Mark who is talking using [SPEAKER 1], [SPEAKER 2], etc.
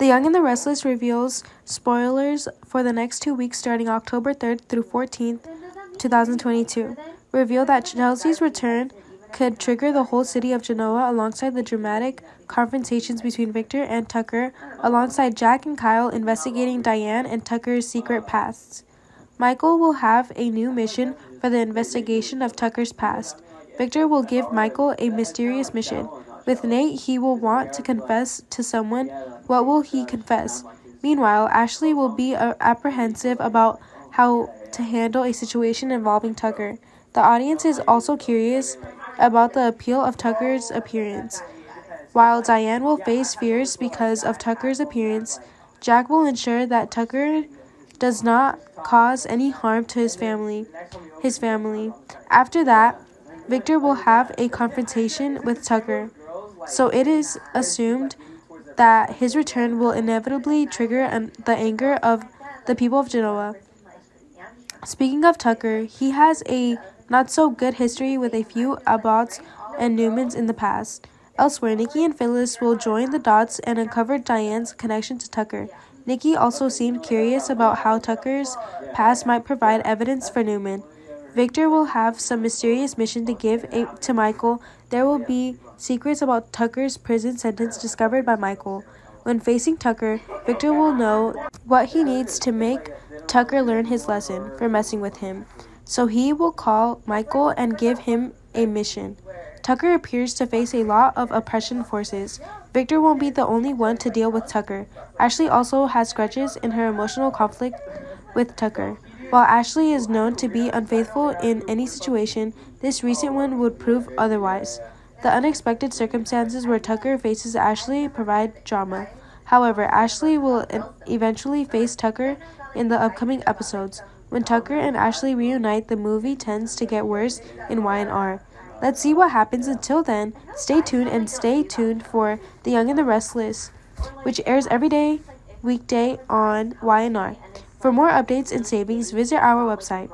[SPEAKER 1] The Young and the Restless reveals spoilers for the next two weeks starting October 3rd through 14th, 2022. Reveal that Chelsea's return could trigger the whole city of Genoa alongside the dramatic confrontations between Victor and Tucker, alongside Jack and Kyle investigating Diane and Tucker's secret pasts. Michael will have a new mission for the investigation of Tucker's past. Victor will give Michael a mysterious mission. With Nate, he will want to confess to someone. What will he confess? Meanwhile, Ashley will be uh, apprehensive about how to handle a situation involving Tucker. The audience is also curious about the appeal of Tucker's appearance. While Diane will face fears because of Tucker's appearance, Jack will ensure that Tucker does not cause any harm to his family. His family. After that, Victor will have a confrontation with Tucker. So it is assumed that his return will inevitably trigger an- the anger of the people of Genoa. Speaking of Tucker, he has a not so good history with a few Abbotts and Newmans in the past. Elsewhere, Nikki and Phyllis will join the dots and uncover Diane's connection to Tucker. Nikki also seemed curious about how Tucker's past might provide evidence for Newman. Victor will have some mysterious mission to give to Michael. There will be secrets about Tucker's prison sentence discovered by Michael. When facing Tucker, Victor will know what he needs to make Tucker learn his lesson for messing with him. So he will call Michael and give him a mission. Tucker appears to face a lot of oppression forces. Victor won't be the only one to deal with Tucker. Ashley also has grudges in her emotional conflict with Tucker. While Ashley is known to be unfaithful in any situation, this recent one would prove otherwise. The unexpected circumstances where Tucker faces Ashley provide drama. However, Ashley will eventually face Tucker in the upcoming episodes. When Tucker and Ashley reunite, the movie tends to get worse in Y&R. Let's see what happens until then. Stay tuned and stay tuned for The Young and the Restless, which airs every day weekday on Y&R. For more updates and savings, visit our website.